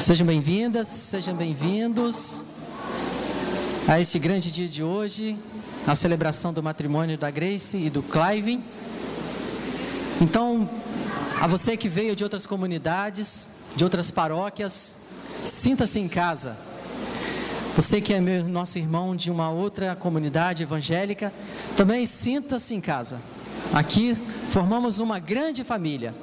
Sejam bem-vindas, sejam bem-vindos a este grande dia de hoje, a celebração do matrimônio da Grace e do Clive. Então, a você que veio de outras comunidades, de outras paróquias, sinta-se em casa. Você que é meu, nosso irmão de uma outra comunidade evangélica, também sinta-se em casa. Aqui formamos uma grande família.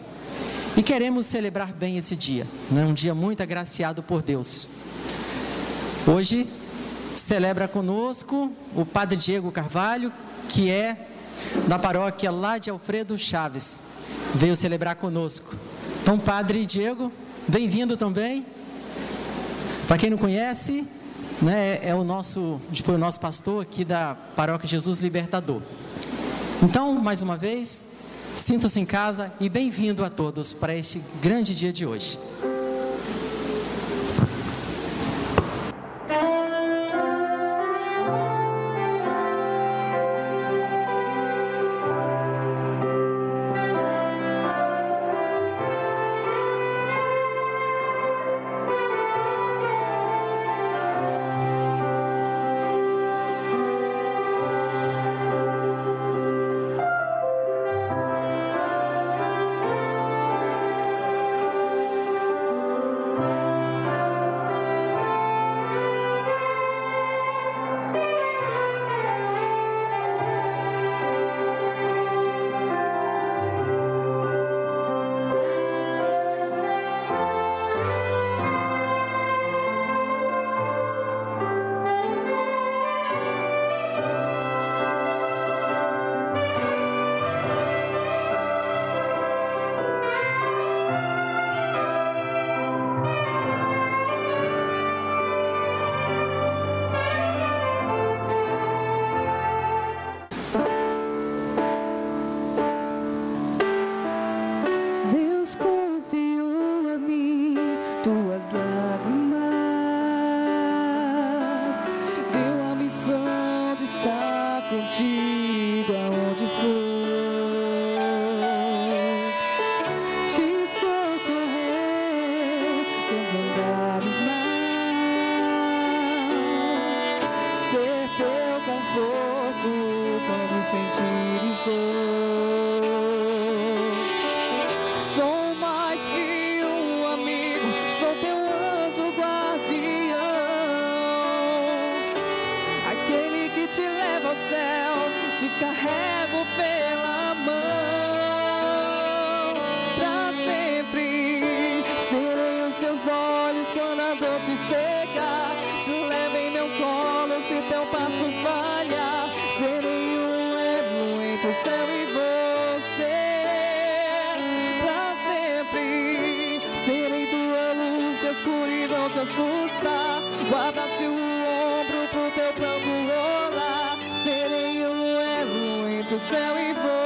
E queremos celebrar bem esse dia, né? um dia muito agraciado por Deus. Hoje celebra conosco o Padre Diego Carvalho, que é da paróquia lá de Alfredo Chaves. Veio celebrar conosco. Então, Padre Diego, bem-vindo também. Para quem não conhece, né, é o nosso, foi o nosso pastor aqui da paróquia Jesus Libertador. Então, mais uma vez, Sintam-se em casa e bem-vindo a todos para este grande dia de hoje. Entrou e foi ficando e me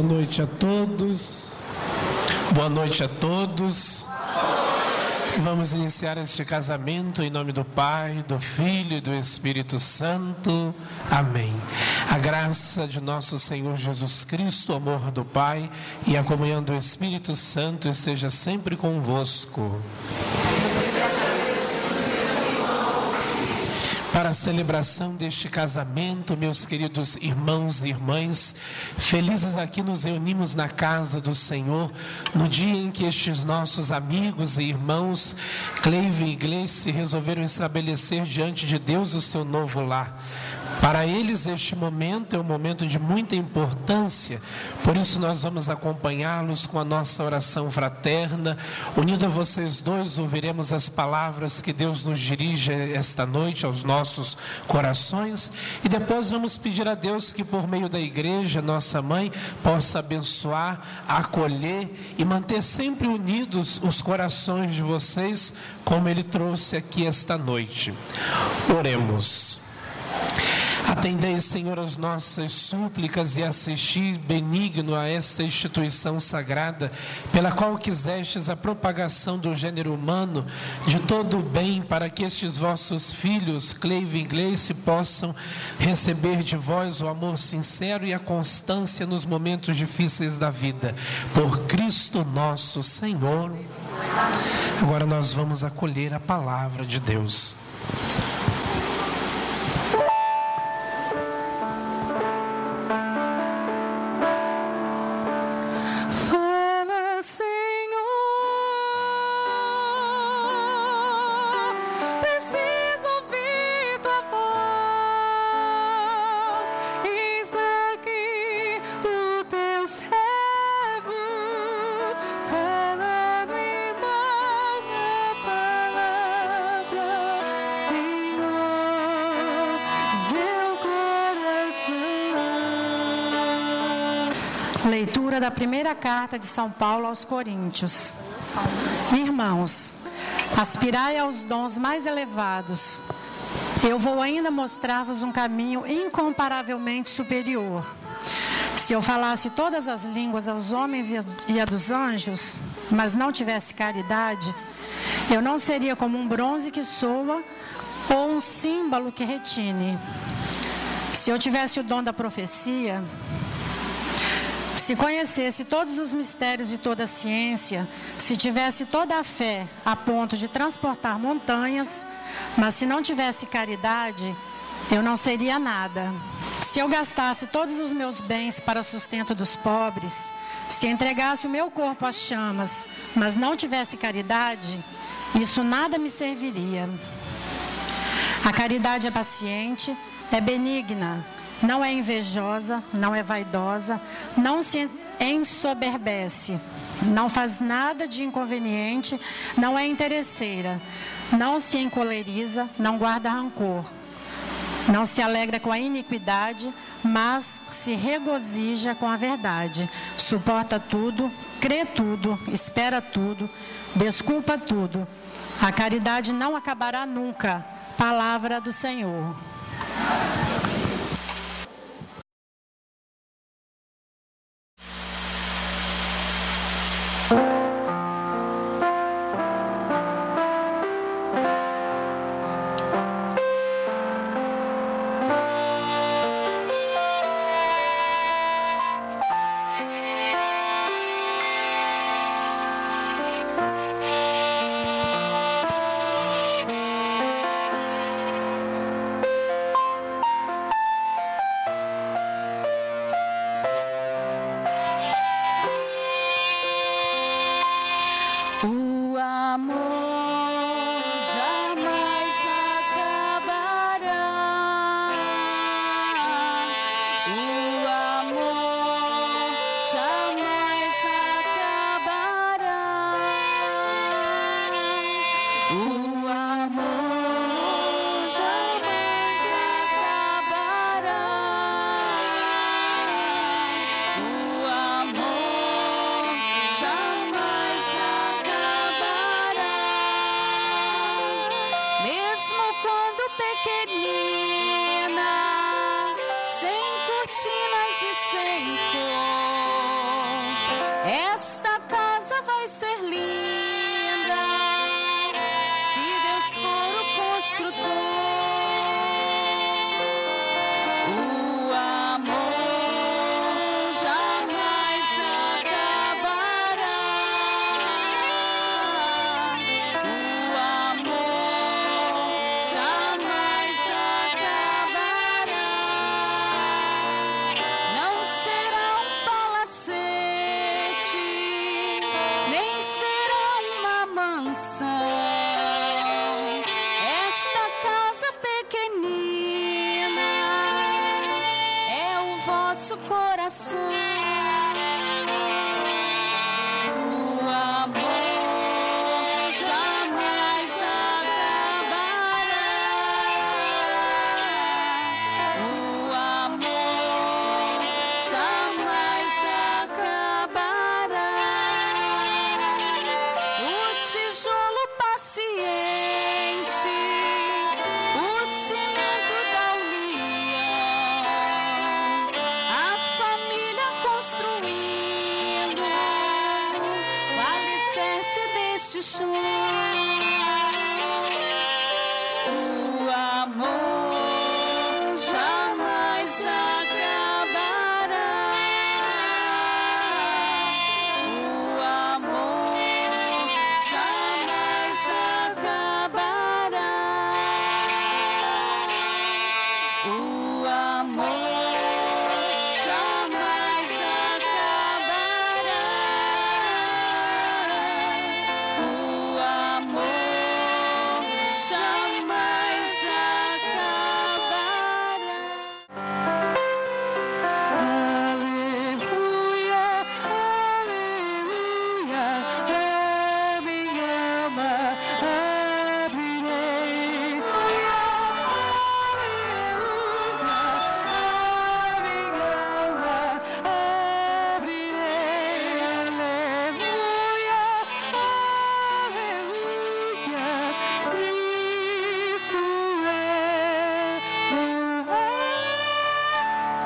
Boa noite a todos. Boa noite a todos. Vamos iniciar este casamento em nome do Pai, do Filho e do Espírito Santo. Amém. A graça de nosso Senhor Jesus Cristo, o amor do Pai e a comunhão do Espírito Santo esteja sempre convosco. Para a celebração deste casamento, meus queridos irmãos e irmãs, felizes aqui nos reunimos na casa do Senhor, no dia em que estes nossos amigos e irmãos, Cleive e Gleice, resolveram estabelecer diante de Deus o seu novo lar. Para eles, este momento é um momento de muita importância, por isso nós vamos acompanhá-los com a nossa oração fraterna. Unido a vocês dois, ouviremos as palavras que Deus nos dirige esta noite aos nossos corações e depois vamos pedir a Deus que, por meio da igreja, nossa mãe, possa abençoar, acolher e manter sempre unidos os corações de vocês, como Ele trouxe aqui esta noite. Oremos. Atendei, Senhor, as nossas súplicas e assisti benigno a esta instituição sagrada, pela qual quisestes a propagação do gênero humano, de todo o bem, para que estes vossos filhos, Cleive e Gleice, possam receber de vós o amor sincero e a constância nos momentos difíceis da vida. Por Cristo nosso Senhor. Agora nós vamos acolher a palavra de Deus. Da primeira carta de São Paulo aos Coríntios. Irmãos, aspirai aos dons mais elevados. Eu vou ainda mostrar-vos um caminho incomparavelmente superior. Se eu falasse todas as línguas aos homens e a dos anjos, mas não tivesse caridade, eu não seria como um bronze que soa ou um símbolo que retine. Se eu tivesse o dom da profecia, se conhecesse todos os mistérios e toda a ciência, se tivesse toda a fé a ponto de transportar montanhas, mas se não tivesse caridade, eu não seria nada. Se eu gastasse todos os meus bens para sustento dos pobres, se entregasse o meu corpo às chamas, mas não tivesse caridade, isso nada me serviria. A caridade é paciente, é benigna, não é invejosa, não é vaidosa, não se ensoberbece, não faz nada de inconveniente, não é interesseira, não se encoleriza, não guarda rancor, não se alegra com a iniquidade, mas se regozija com a verdade, suporta tudo, crê tudo, espera tudo, desculpa tudo. A caridade não acabará nunca. Palavra do Senhor.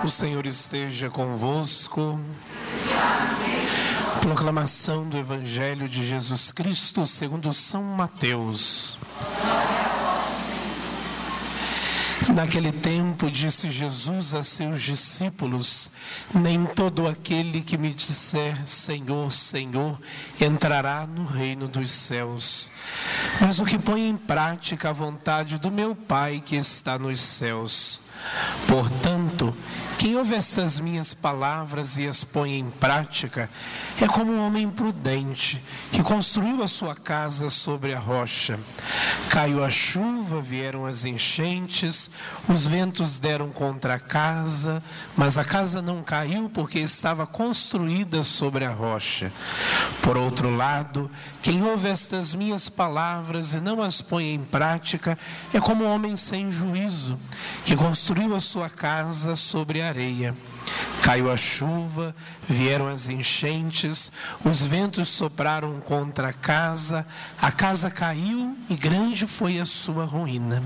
O Senhor esteja convosco. Proclamação do Evangelho de Jesus Cristo segundo São Mateus. Naquele tempo disse Jesus a seus discípulos: Nem todo aquele que me disser Senhor, Senhor, entrará no reino dos céus, mas o que põe em prática a vontade do meu Pai que está nos céus. Portanto, quem ouve estas minhas palavras e as põe em prática é como um homem prudente que construiu a sua casa sobre a rocha. Caiu a chuva, vieram as enchentes, os ventos deram contra a casa, mas a casa não caiu porque estava construída sobre a rocha. Por outro lado, quem ouve estas minhas palavras e não as põe em prática é como um homem sem juízo que construiu a sua casa sobre a areia. Caiu a chuva, vieram as enchentes, os ventos sopraram contra a casa, a casa caiu e grande foi a sua ruína.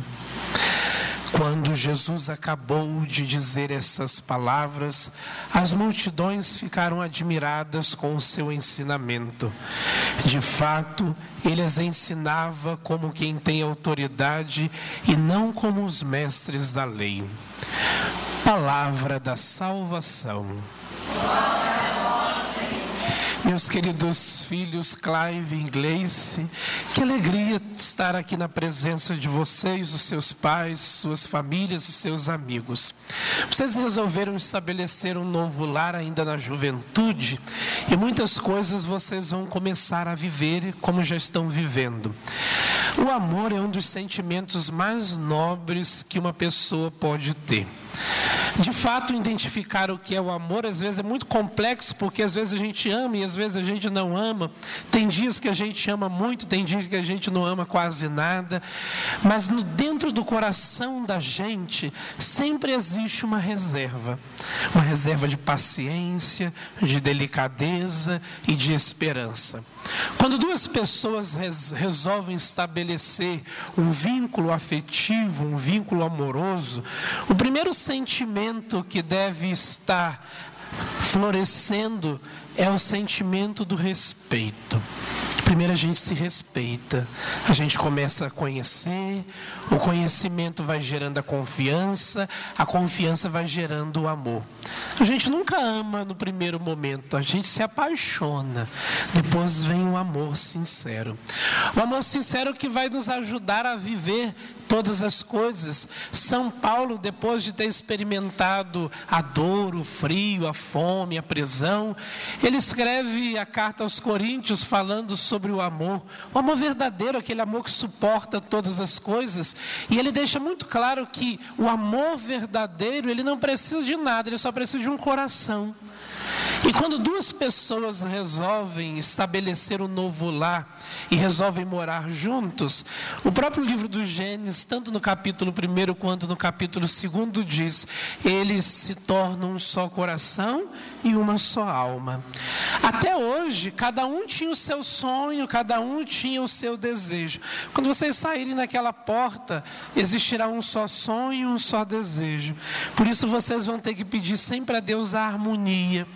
Quando Jesus acabou de dizer essas palavras, as multidões ficaram admiradas com o seu ensinamento. De fato, ele as ensinava como quem tem autoridade e não como os mestres da lei. Palavra da salvação. Meus queridos filhos Clive e Gleice, que alegria estar aqui na presença de vocês, os seus pais, suas famílias, os seus amigos. Vocês resolveram estabelecer um novo lar ainda na juventude e muitas coisas vocês vão começar a viver como já estão vivendo. O amor é um dos sentimentos mais nobres que uma pessoa pode ter. De fato, identificar o que é o amor às vezes é muito complexo, porque às vezes a gente ama e às vezes a gente não ama. Tem dias que a gente ama muito, tem dias que a gente não ama quase nada. Mas no, dentro do coração da gente sempre existe uma reserva uma reserva de paciência, de delicadeza e de esperança. Quando duas pessoas res, resolvem estabelecer um vínculo afetivo, um vínculo amoroso, o primeiro sentimento que deve estar florescendo é o sentimento do respeito. Primeiro a gente se respeita, a gente começa a conhecer, o conhecimento vai gerando a confiança, a confiança vai gerando o amor. A gente nunca ama no primeiro momento, a gente se apaixona, depois vem o amor sincero. O amor sincero que vai nos ajudar a viver todas as coisas. São Paulo, depois de ter experimentado a dor, o frio, a fome, a prisão, ele escreve a carta aos Coríntios falando sobre o amor, o amor verdadeiro, aquele amor que suporta todas as coisas. E ele deixa muito claro que o amor verdadeiro, ele não precisa de nada, ele só precisa de um coração. E quando duas pessoas resolvem estabelecer um novo lar e resolvem morar juntos, o próprio livro do Gênesis, tanto no capítulo 1 quanto no capítulo 2, diz: eles se tornam um só coração e uma só alma. Até hoje, cada um tinha o seu sonho, cada um tinha o seu desejo. Quando vocês saírem naquela porta, existirá um só sonho, um só desejo. Por isso vocês vão ter que pedir sempre a Deus a harmonia.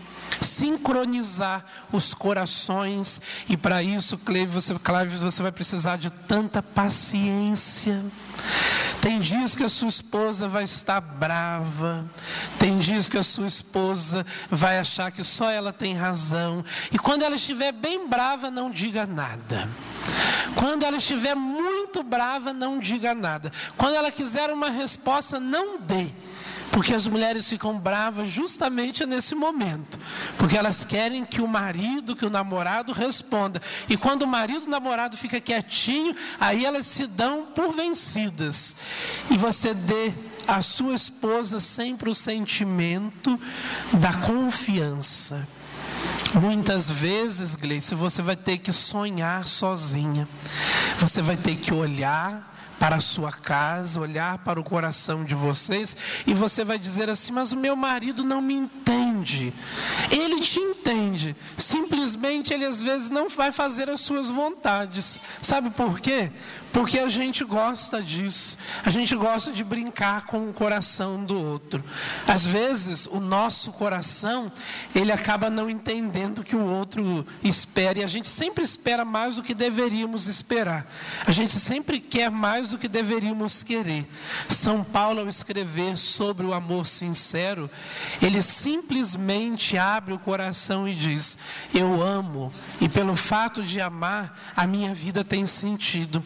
Sincronizar os corações. E para isso, Cleves, você, Cleves, você vai precisar de tanta paciência. Tem dias que a sua esposa vai estar brava, tem dias que a sua esposa vai achar que só ela tem razão. E quando ela estiver bem brava, não diga nada. Quando ela estiver muito brava, não diga nada. Quando ela quiser uma resposta, não dê. Porque as mulheres ficam bravas justamente nesse momento. Porque elas querem que o marido, que o namorado responda. E quando o marido, o namorado fica quietinho, aí elas se dão por vencidas. E você dê à sua esposa sempre o sentimento da confiança. Muitas vezes, Gleice, você vai ter que sonhar sozinha. Você vai ter que olhar para a sua casa, olhar para o coração de vocês e você vai dizer assim: Mas o meu marido não me entende. Ele te entende, simplesmente ele às vezes não vai fazer as suas vontades. Sabe por quê? Porque a gente gosta disso, a gente gosta de brincar com o coração do outro. Às vezes, o nosso coração, ele acaba não entendendo o que o outro espera, e a gente sempre espera mais do que deveríamos esperar, a gente sempre quer mais do que deveríamos querer. São Paulo, ao escrever sobre o amor sincero, ele simplesmente abre o coração e diz: Eu amo, e pelo fato de amar, a minha vida tem sentido.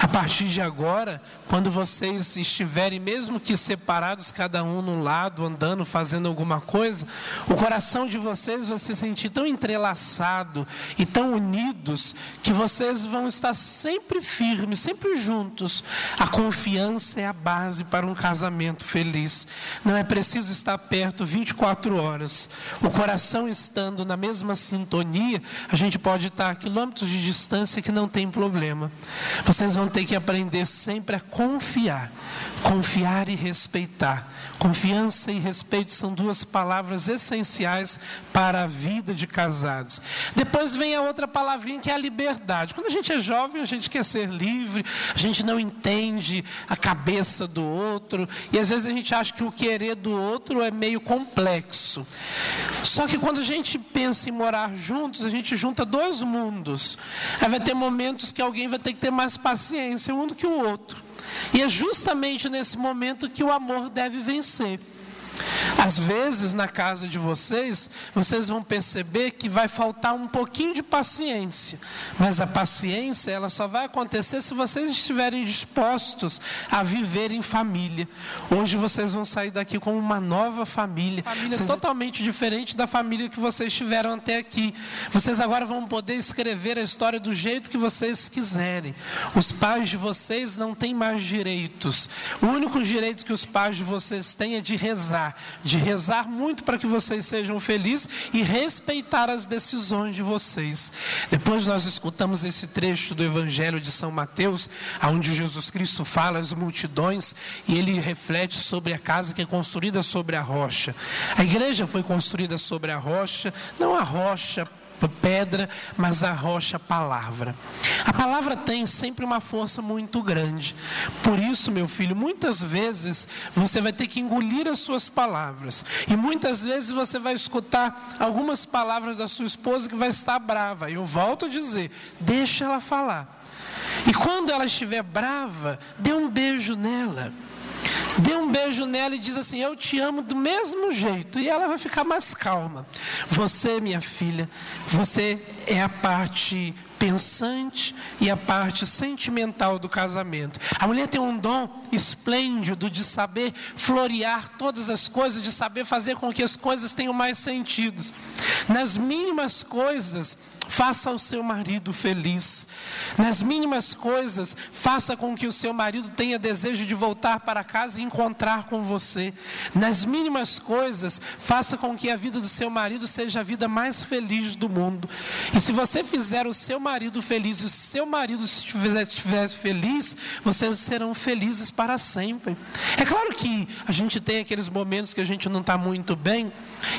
A partir de agora, quando vocês estiverem, mesmo que separados, cada um num lado, andando, fazendo alguma coisa, o coração de vocês vai se sentir tão entrelaçado e tão unidos que vocês vão estar sempre firmes, sempre juntos. A confiança é a base para um casamento feliz. Não é preciso estar perto 24 horas. O coração estando na mesma sintonia, a gente pode estar a quilômetros de distância que não tem problema. Vocês vão ter que aprender sempre a confiar. Confiar e respeitar. Confiança e respeito são duas palavras essenciais para a vida de casados. Depois vem a outra palavrinha que é a liberdade. Quando a gente é jovem, a gente quer ser livre, a gente não entende a cabeça do outro, e às vezes a gente acha que o querer do outro é meio complexo. Só que quando a gente pensa em morar juntos, a gente junta dois mundos. Aí vai ter momentos que alguém vai ter que ter mais paciência um do que o outro. E é justamente nesse momento que o amor deve vencer. Às vezes, na casa de vocês, vocês vão perceber que vai faltar um pouquinho de paciência. Mas a paciência, ela só vai acontecer se vocês estiverem dispostos a viver em família. Hoje vocês vão sair daqui com uma nova família. Família totalmente diferente da família que vocês tiveram até aqui. Vocês agora vão poder escrever a história do jeito que vocês quiserem. Os pais de vocês não têm mais direitos. O único direito que os pais de vocês têm é de rezar de rezar muito para que vocês sejam felizes e respeitar as decisões de vocês. Depois nós escutamos esse trecho do Evangelho de São Mateus, onde Jesus Cristo fala às multidões e ele reflete sobre a casa que é construída sobre a rocha. A igreja foi construída sobre a rocha, não a rocha pedra, mas a rocha palavra. A palavra tem sempre uma força muito grande. Por isso, meu filho, muitas vezes você vai ter que engolir as suas palavras. E muitas vezes você vai escutar algumas palavras da sua esposa que vai estar brava. Eu volto a dizer, deixa ela falar. E quando ela estiver brava, dê um beijo nela. Dê um beijo nela e diz assim: Eu te amo do mesmo jeito. E ela vai ficar mais calma. Você, minha filha, você é a parte pensante e a parte sentimental do casamento. A mulher tem um dom esplêndido de saber florear todas as coisas, de saber fazer com que as coisas tenham mais sentidos. Nas mínimas coisas, faça o seu marido feliz. Nas mínimas coisas, faça com que o seu marido tenha desejo de voltar para casa e encontrar com você. Nas mínimas coisas, faça com que a vida do seu marido seja a vida mais feliz do mundo. E se você fizer o seu marido feliz e o seu marido estiver, feliz, vocês serão felizes para sempre. É claro que a gente tem aqueles momentos que a gente não está muito bem,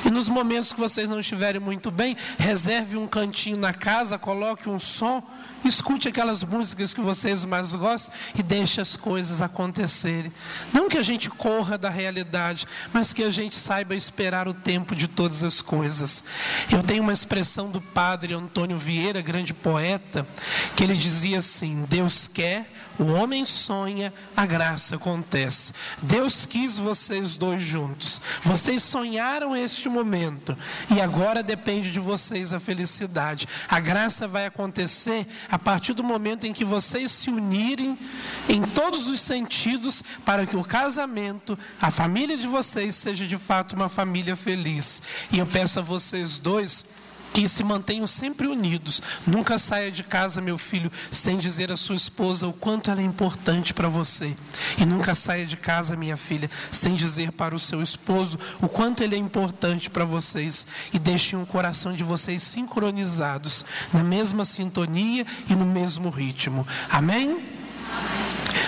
e nos momentos que vocês não estiverem muito bem, reserve um cantinho na casa, coloque um som, escute aquelas músicas que vocês mais gostam e deixe as coisas acontecerem. Não que a gente corra da realidade, mas que a gente saiba esperar o tempo de todas as coisas. Eu tenho uma expressão do padre Antônio Vieira, grande poeta, que ele dizia assim: Deus quer, o homem sonha, a graça acontece. Deus quis vocês dois juntos. Vocês sonharam este momento e agora depende de vocês a felicidade. A graça vai acontecer a partir do momento em que vocês se unirem em todos os sentidos para que o casamento, a família de vocês seja de fato uma família feliz. E eu peço a vocês dois que se mantenham sempre unidos. Nunca saia de casa, meu filho, sem dizer à sua esposa o quanto ela é importante para você. E nunca saia de casa, minha filha, sem dizer para o seu esposo o quanto ele é importante para vocês. E deixem o coração de vocês sincronizados, na mesma sintonia e no mesmo ritmo. Amém?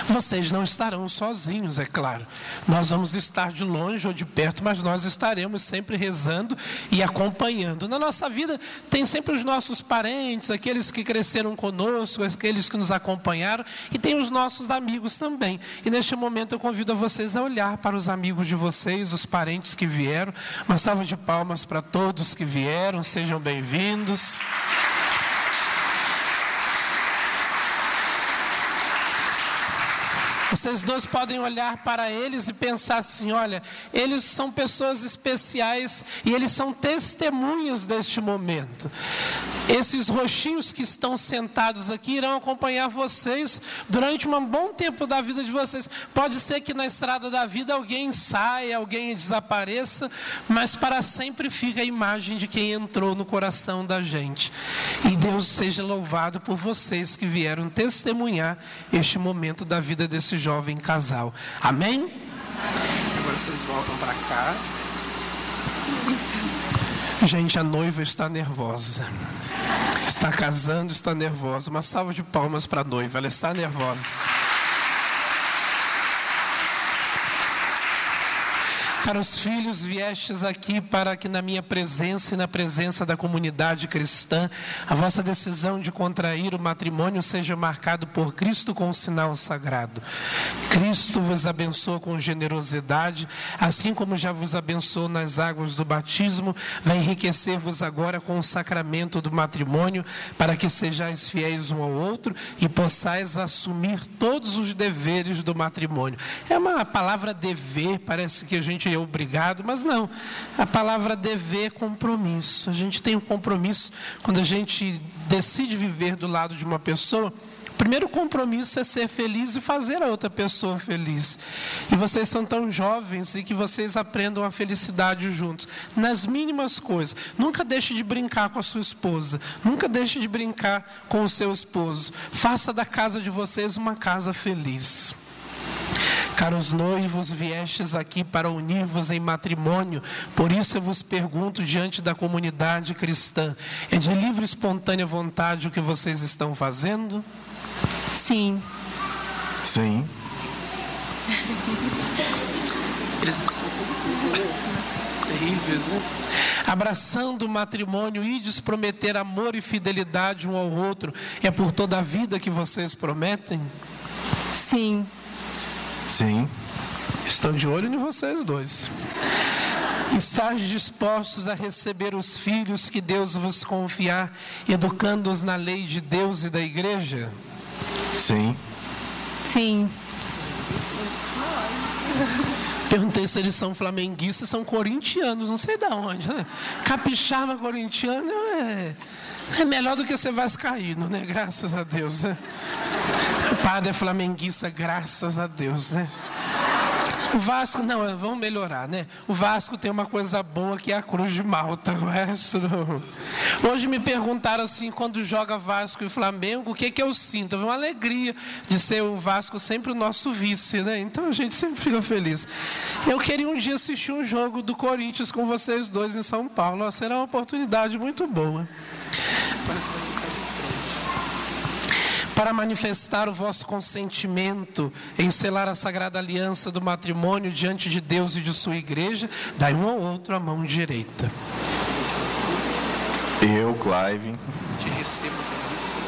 Vocês não estarão sozinhos, é claro. Nós vamos estar de longe ou de perto, mas nós estaremos sempre rezando e acompanhando. Na nossa vida tem sempre os nossos parentes, aqueles que cresceram conosco, aqueles que nos acompanharam, e tem os nossos amigos também. E neste momento eu convido a vocês a olhar para os amigos de vocês, os parentes que vieram. Uma salva de palmas para todos que vieram, sejam bem-vindos. Vocês dois podem olhar para eles e pensar assim: olha, eles são pessoas especiais e eles são testemunhas deste momento. Esses roxinhos que estão sentados aqui irão acompanhar vocês durante um bom tempo da vida de vocês. Pode ser que na estrada da vida alguém saia, alguém desapareça, mas para sempre fica a imagem de quem entrou no coração da gente. E Deus seja louvado por vocês que vieram testemunhar este momento da vida jovem casal. Amém? Agora vocês voltam para cá. Gente, a noiva está nervosa. Está casando, está nervosa. Uma salva de palmas para a noiva, ela está nervosa. Caros filhos, viestes aqui para que na minha presença e na presença da comunidade cristã, a vossa decisão de contrair o matrimônio seja marcado por Cristo com o sinal sagrado. Cristo vos abençoa com generosidade, assim como já vos abençoou nas águas do batismo, vai enriquecer-vos agora com o sacramento do matrimônio, para que sejais fiéis um ao outro e possais assumir todos os deveres do matrimônio. É uma palavra dever, parece que a gente é obrigado, mas não. A palavra dever compromisso. A gente tem um compromisso quando a gente decide viver do lado de uma pessoa. O primeiro compromisso é ser feliz e fazer a outra pessoa feliz. E vocês são tão jovens e que vocês aprendam a felicidade juntos, nas mínimas coisas. Nunca deixe de brincar com a sua esposa, nunca deixe de brincar com o seu esposo. Faça da casa de vocês uma casa feliz. Caros noivos, viestes aqui para unir-vos em matrimônio, por isso eu vos pergunto diante da comunidade cristã: é de livre e espontânea vontade o que vocês estão fazendo? Sim. Sim. Eles terríveis, né? Abraçando o matrimônio, ides prometer amor e fidelidade um ao outro, é por toda a vida que vocês prometem? Sim. Sim. Estão de olho em vocês dois. Estáis dispostos a receber os filhos que Deus vos confiar, educando-os na lei de Deus e da igreja? Sim. Sim. Perguntei se eles são flamenguistas, são corintianos, não sei de onde, né? Capixaba corintiano é, é melhor do que ser vascaíno, né? Graças a Deus, né? O padre é flamenguista, graças a Deus, né? O Vasco, não, vamos melhorar, né? O Vasco tem uma coisa boa que é a Cruz de Malta. Não. Hoje me perguntaram assim, quando joga Vasco e Flamengo, o que, que eu sinto? Uma alegria de ser o Vasco sempre o nosso vice, né? Então a gente sempre fica feliz. Eu queria um dia assistir um jogo do Corinthians com vocês dois em São Paulo. Será uma oportunidade muito boa. Para manifestar o vosso consentimento em selar a sagrada aliança do matrimônio diante de Deus e de sua igreja, dai um ao outro a mão direita. Eu, Clive, Te recebo,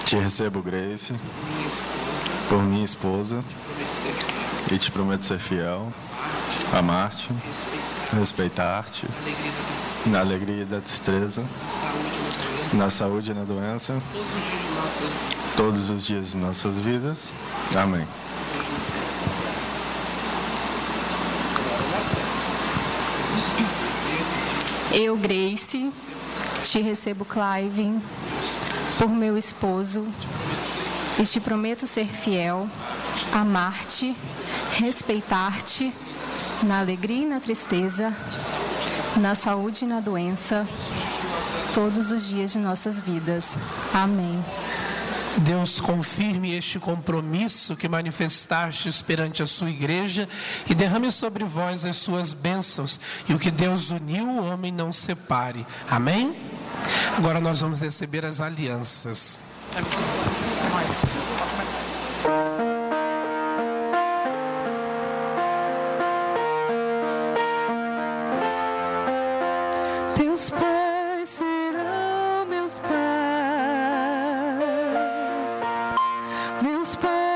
te recebo, Grace, minha esposa, por minha esposa. E te prometo ser fiel, amar-te, respeitar, respeitar-te, alegria da doce, na alegria e da destreza, saúde e na doença, na saúde e na doença, todos os dias de nossas vidas. Todos os dias de nossas vidas. Amém. Eu, Grace, te recebo, Clive, por meu esposo, e te prometo ser fiel, amar-te, respeitar-te, na alegria e na tristeza, na saúde e na doença, todos os dias de nossas vidas. Amém. Deus confirme este compromisso que manifestastes perante a sua igreja e derrame sobre vós as suas bênçãos. E o que Deus uniu, o homem não separe. Amém? Agora nós vamos receber as alianças. Teus pais Meus pais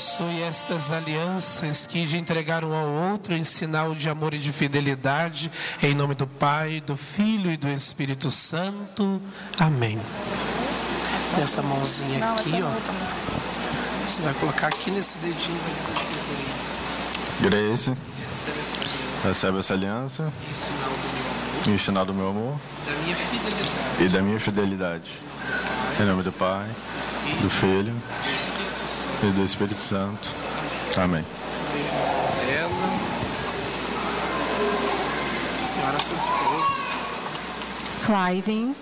abençoe estas alianças que de entregar um ao outro em sinal de amor e de fidelidade, em nome do Pai, do Filho e do Espírito Santo. Amém. Nessa mãozinha aqui, ó. Você vai colocar aqui nesse dedinho vai dizer Grace, recebe essa aliança essa em sinal do meu amor, e da minha fidelidade. Em nome do Pai, do Filho e do Espírito Santo. Amém. Ela, a senhora, sua esposa, Clive,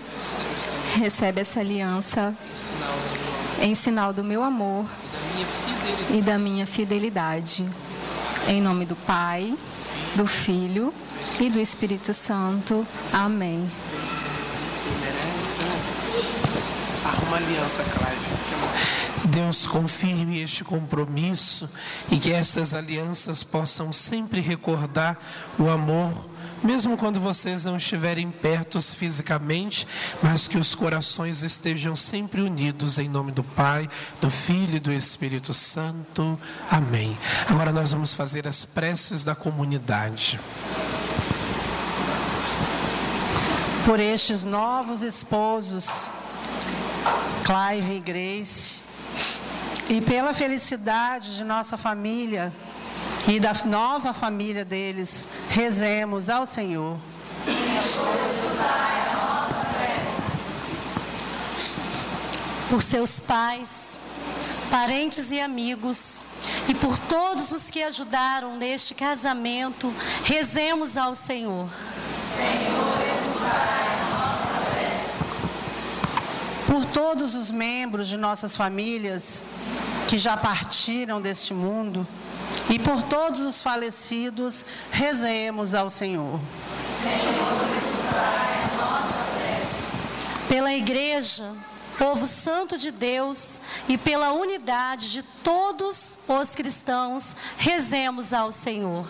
recebe essa aliança em sinal do meu em sinal do meu amor amor, da minha fidelidade. e da minha fidelidade. Em nome do Pai, do Filho e do Espírito Santo. Amém. Arruma aliança, Clive. Deus confirme este compromisso e que essas alianças possam sempre recordar o amor, mesmo quando vocês não estiverem perto fisicamente, mas que os corações estejam sempre unidos em nome do Pai, do Filho e do Espírito Santo. Amém. Agora nós vamos fazer as preces da comunidade. por estes novos esposos, Clive e Grace, e pela felicidade de nossa família e da nova família deles, rezemos ao Senhor. por seus pais, parentes e amigos, e por todos os que ajudaram neste casamento, rezemos ao Senhor. Por todos os membros de nossas famílias que já partiram deste mundo e por todos os falecidos, rezemos ao Senhor. Pela Igreja, povo santo de Deus e pela unidade de todos os cristãos, rezemos ao Senhor.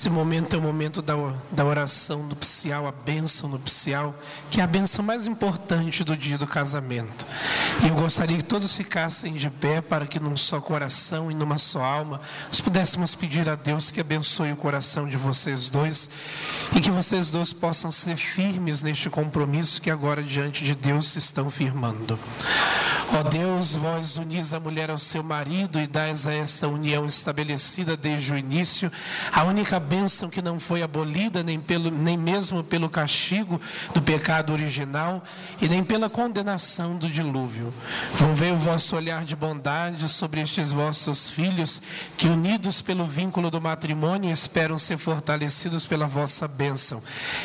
Esse momento é o momento da, da oração nupcial, a bênção nupcial, que é a bênção mais importante do dia do casamento. E eu gostaria que todos ficassem de pé para que num só coração e numa só alma nós pudéssemos pedir a Deus que abençoe o coração de vocês dois e que vocês dois possam ser firmes neste compromisso que agora diante de Deus se estão firmando. Ó Deus, vós unis a mulher ao seu marido e dais a essa união estabelecida desde o início a única bênção que não foi abolida nem, pelo, nem mesmo pelo castigo do pecado original e nem pela condenação do dilúvio. Volvei o vosso olhar de bondade sobre estes vossos filhos que, unidos pelo vínculo do matrimônio, esperam ser fortalecidos pela vossa bênção.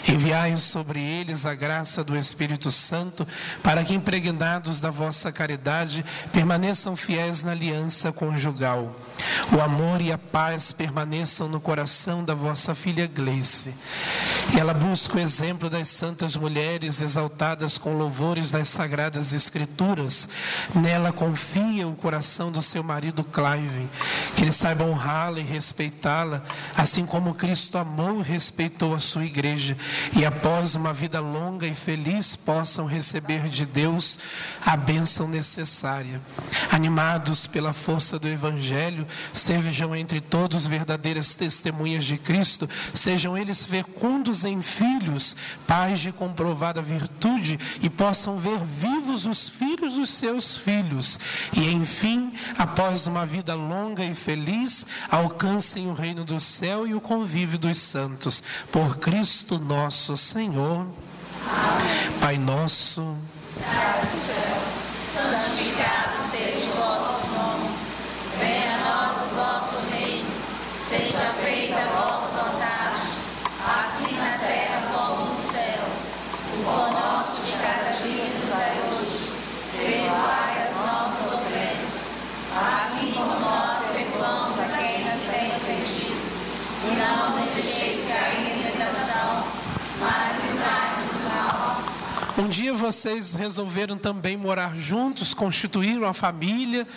Enviai sobre eles a graça do Espírito Santo para que, impregnados da vossa caridade, permaneçam fiéis na aliança conjugal. O amor e a paz permaneçam no coração da vossa filha Gleice. E ela busca o exemplo das santas mulheres exaltadas com louvores das sagradas escrituras. Nela confia o coração do seu marido Clive, que ele saiba honrá-la e respeitá-la, assim como Cristo amou e respeitou a sua igreja, e após uma vida longa e feliz possam receber de Deus a bênção necessária. Animados pela força do Evangelho, sejam entre todos verdadeiras testemunhas de Cristo, sejam eles fecundos em filhos, pais de comprovada virtude, e possam ver vivos os filhos dos seus filhos, e enfim, após uma vida longa e feliz, alcancem o reino do céu e o convívio dos santos. Por Cristo nosso Senhor. Pai nosso. Um dia vocês resolveram também morar juntos, constituir uma família,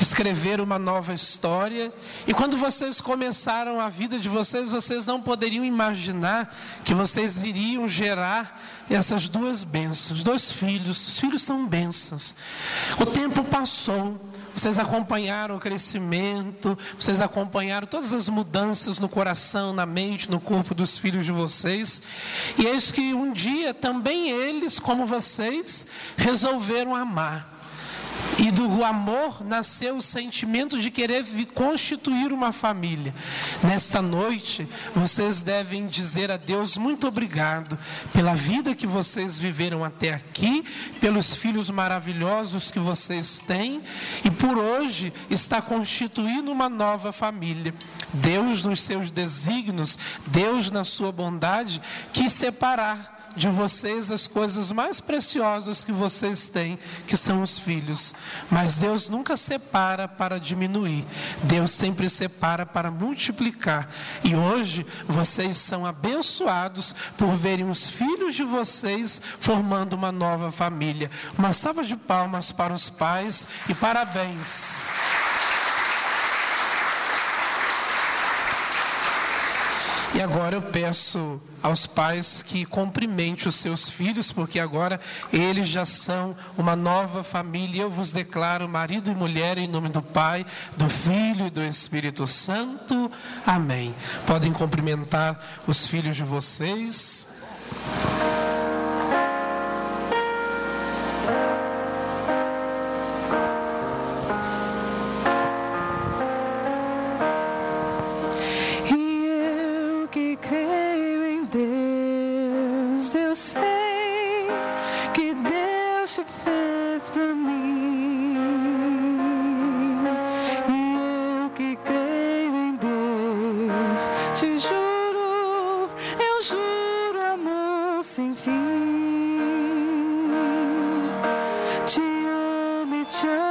escrever uma nova história. E quando vocês começaram a vida de vocês, vocês não poderiam imaginar que vocês iriam gerar essas duas bênçãos, dois filhos. Os filhos são bênçãos. O tempo passou. Vocês acompanharam o crescimento, vocês acompanharam todas as mudanças no coração, na mente, no corpo dos filhos de vocês. E é isso que um dia também eles, como vocês, resolveram amar. E do amor nasceu o sentimento de querer constituir uma família. Nesta noite, vocês devem dizer a Deus muito obrigado pela vida que vocês viveram até aqui, pelos filhos maravilhosos que vocês têm e por hoje está constituindo uma nova família. Deus, nos seus desígnios, Deus, na sua bondade, quis separar de vocês as coisas mais preciosas que vocês têm, que são os filhos. Mas Deus nunca separa para diminuir, Deus sempre separa para multiplicar. E hoje vocês são abençoados por verem os filhos de vocês formando uma nova família. Uma salva de palmas para os pais e parabéns. E agora eu peço aos pais que cumprimente os seus filhos, porque agora eles já são uma nova família. Eu vos declaro marido e mulher em nome do Pai, do Filho e do Espírito Santo. Amém. Podem cumprimentar os filhos de vocês. Amo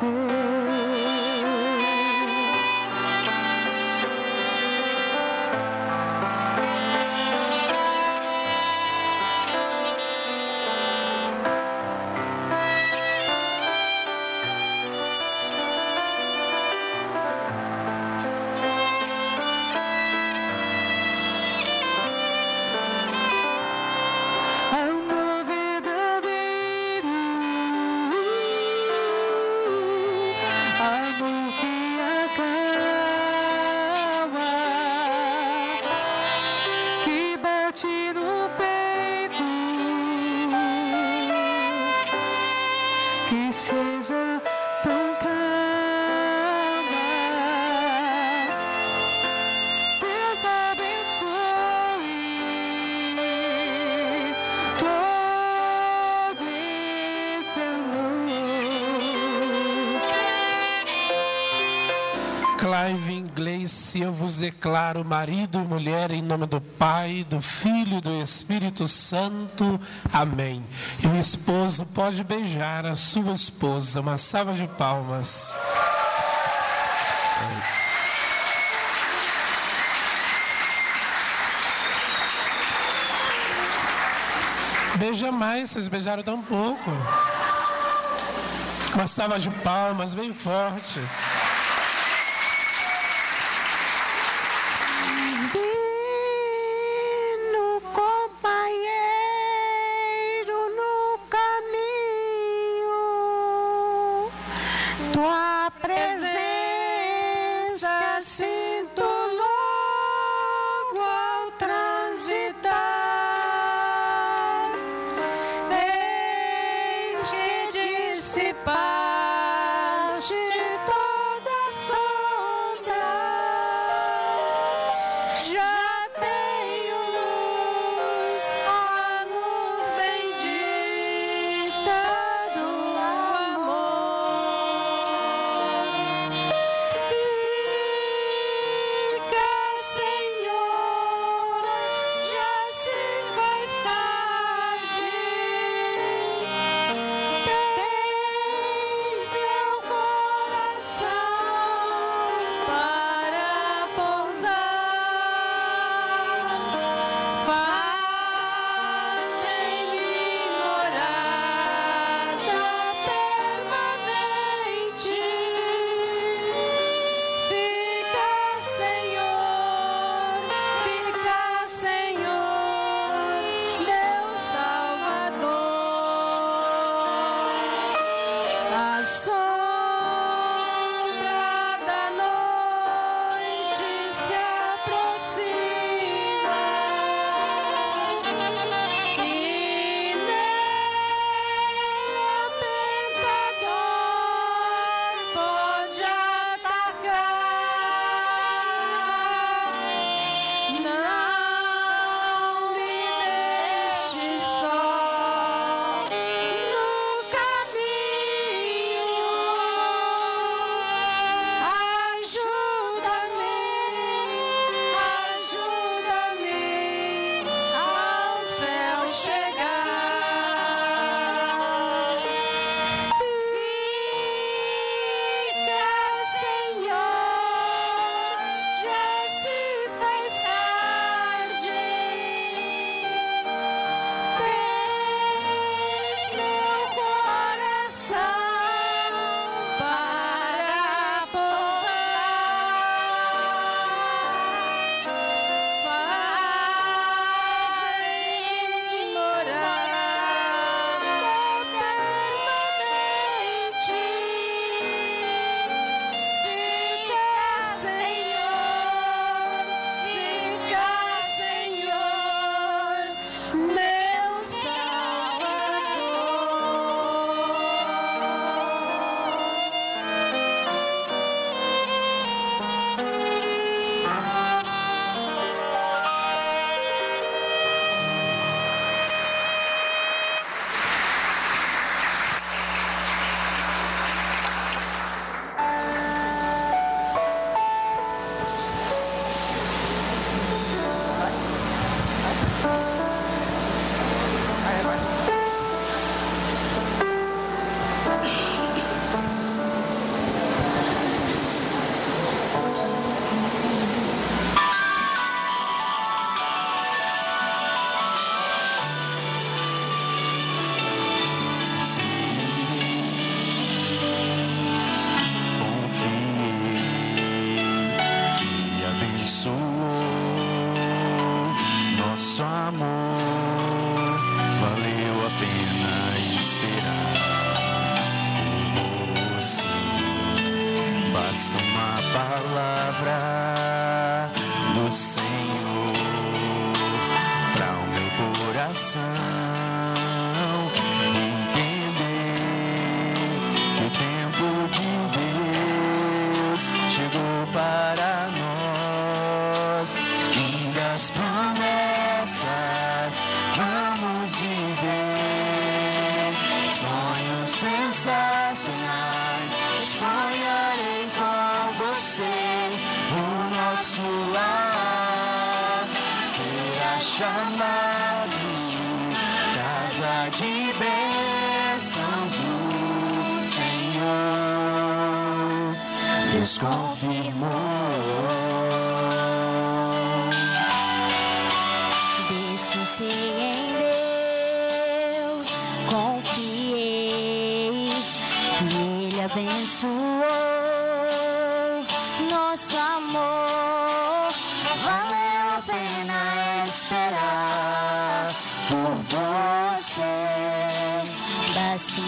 say Esse eu vos declaro marido e mulher em nome do Pai, do Filho e do Espírito Santo. Amém. E o esposo pode beijar a sua esposa. Uma salva de palmas. Beija mais, vocês beijaram tão pouco. Uma salva de palmas bem forte.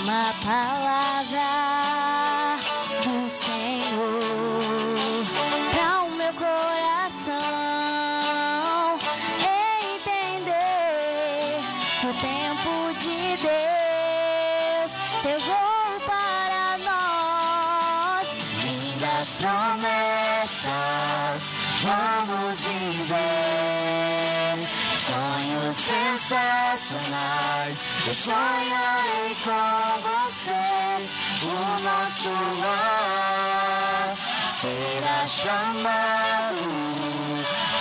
Uma palavra eu sonharei com você. O nosso lar será chamado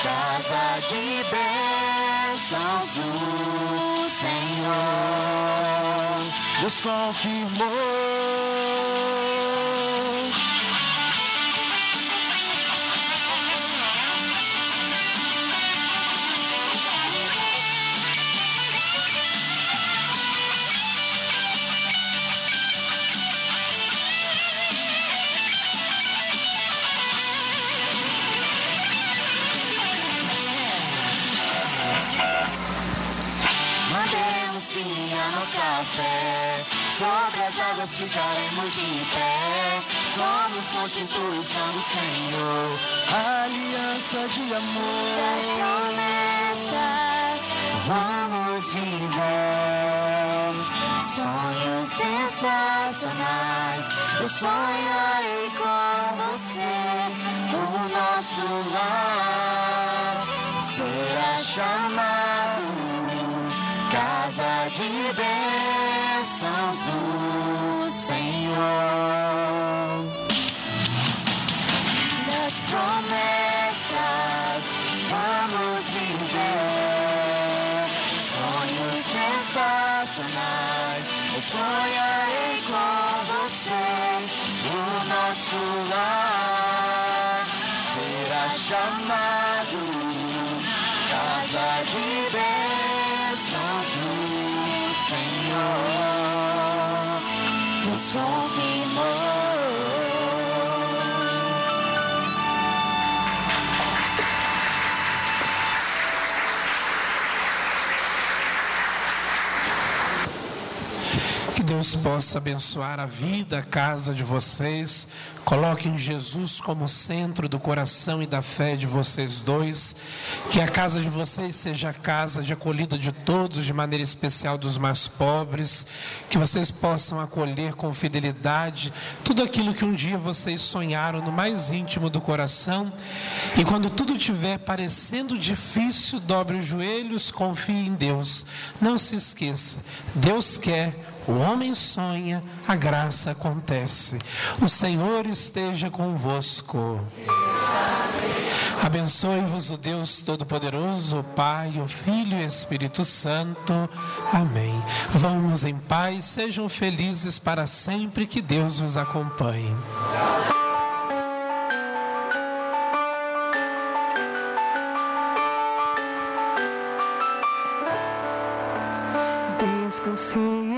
casa de bênçãos do Senhor. Deus confirmou. Sobre as águas ficaremos de pé. Somos constituição do Senhor. Aliança de amor. promessas Vamos viver sonhos sensacionais. Eu sonharei com você. O nosso lar será chamado de bênçãos do Senhor. Das promessas vamos viver sonhos sensacionais. Sonharei Deus possa abençoar a vida, a casa de vocês. Coloquem Jesus como centro do coração e da fé de vocês dois. Que a casa de vocês seja a casa de acolhida de todos, de maneira especial dos mais pobres. Que vocês possam acolher com fidelidade tudo aquilo que um dia vocês sonharam no mais íntimo do coração. E quando tudo estiver parecendo difícil, dobre os joelhos, confie em Deus. Não se esqueça, Deus quer o homem sonha, a graça acontece. O Senhor esteja convosco. Abençoe-vos o Deus Todo-Poderoso, o Pai, o Filho e o Espírito Santo. Amém. Vamos em paz, sejam felizes para sempre, que Deus os acompanhe. Descansei